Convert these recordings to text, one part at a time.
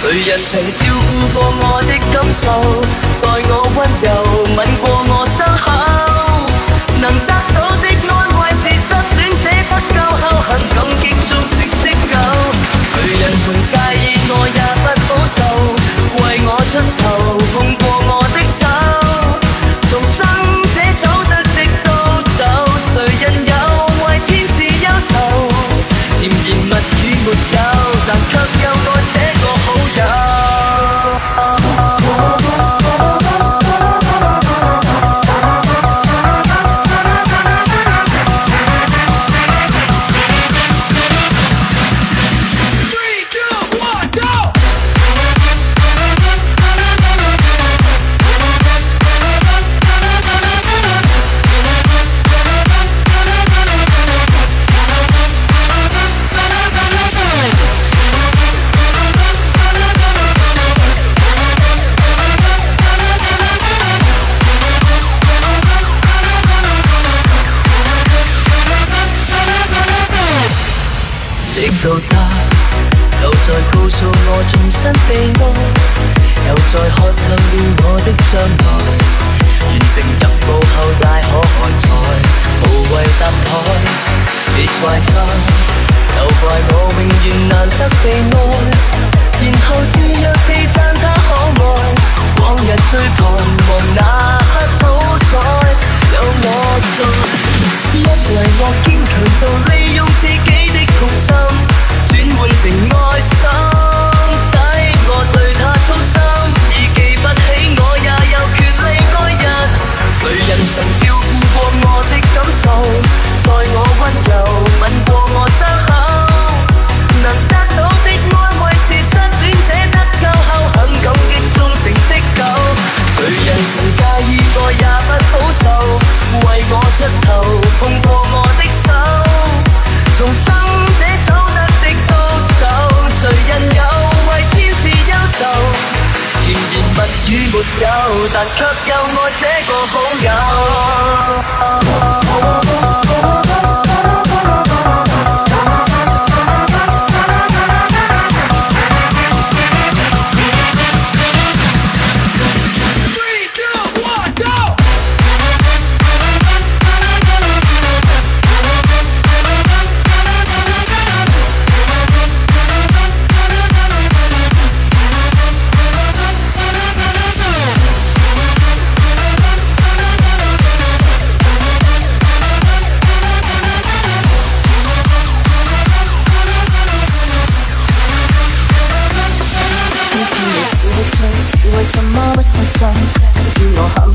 谁人曾照顾过我的感受，待我温柔，吻过我伤口，能得到的安慰是失恋者不够后恨，感激忠食的狗。谁人曾？sun, I can feel your heart.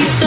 streets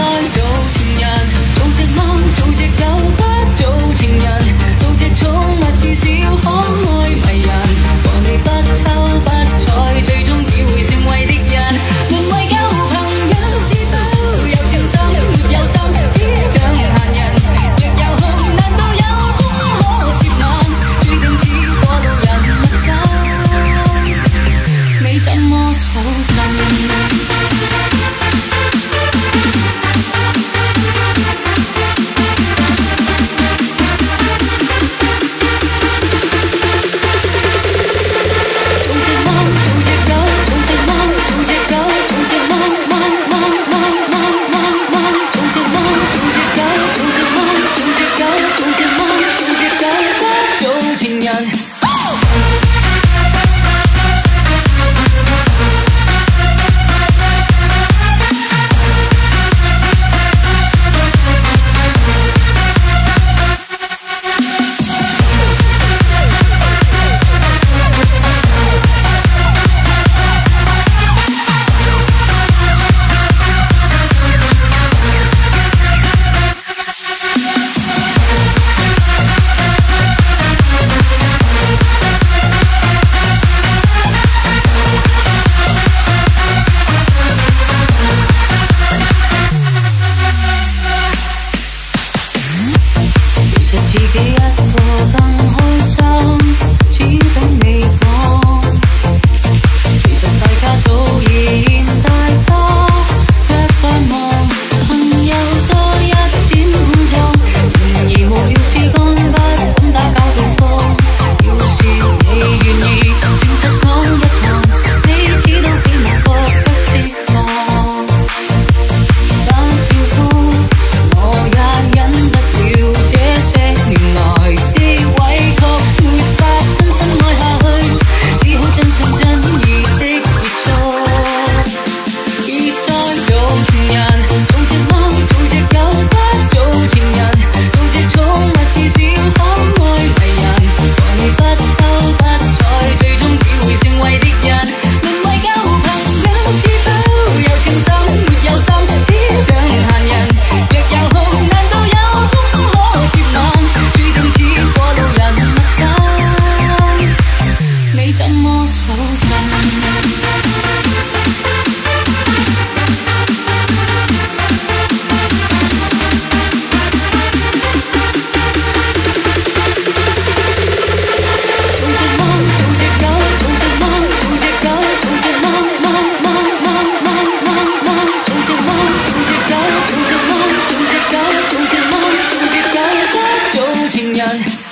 情人。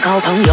靠朋友，